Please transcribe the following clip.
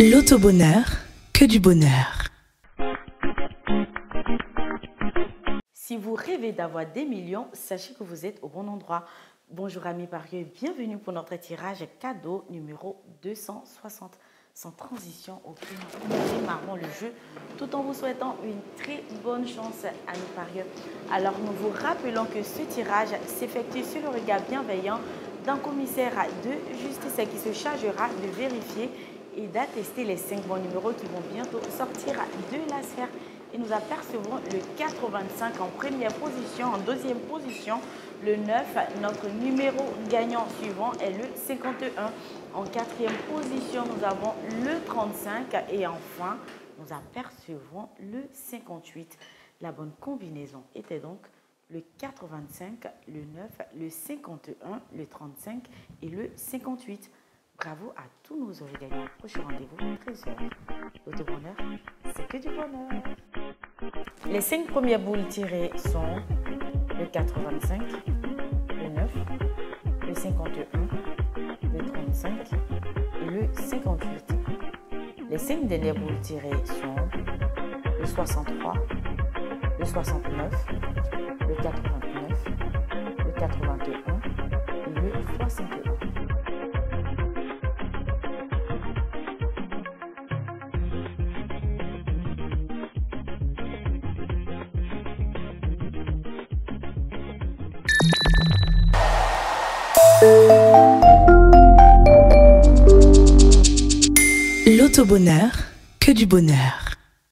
L'auto-bonheur, que du bonheur. Si vous rêvez d'avoir des millions, sachez que vous êtes au bon endroit. Bonjour amis parieurs, bienvenue pour notre tirage cadeau numéro 260. Sans transition, au nous démarrons le jeu tout en vous souhaitant une très bonne chance nos parieurs. Alors nous vous rappelons que ce tirage s'effectue sur le regard bienveillant d'un commissaire de justice qui se chargera de vérifier et d'attester les cinq bons numéros qui vont bientôt sortir de la sphère. Et nous apercevons le 85 en première position, en deuxième position, le 9. Notre numéro gagnant suivant est le 51. En quatrième position, nous avons le 35 et enfin, nous apercevons le 58. La bonne combinaison était donc le 85, le 9, le 51, le 35 et le 58. Bravo à tous nos gagnants. Prochain rendez-vous, 13h. L'auto-bonheur, c'est que du bonheur. Les cinq premières boules tirées sont le 85, le 9, le 51, le 35 et le 58. Les cinq dernières boules tirées sont le 63, le 69, le 89, le 81 et le 61. L'auto-bonheur, que du bonheur.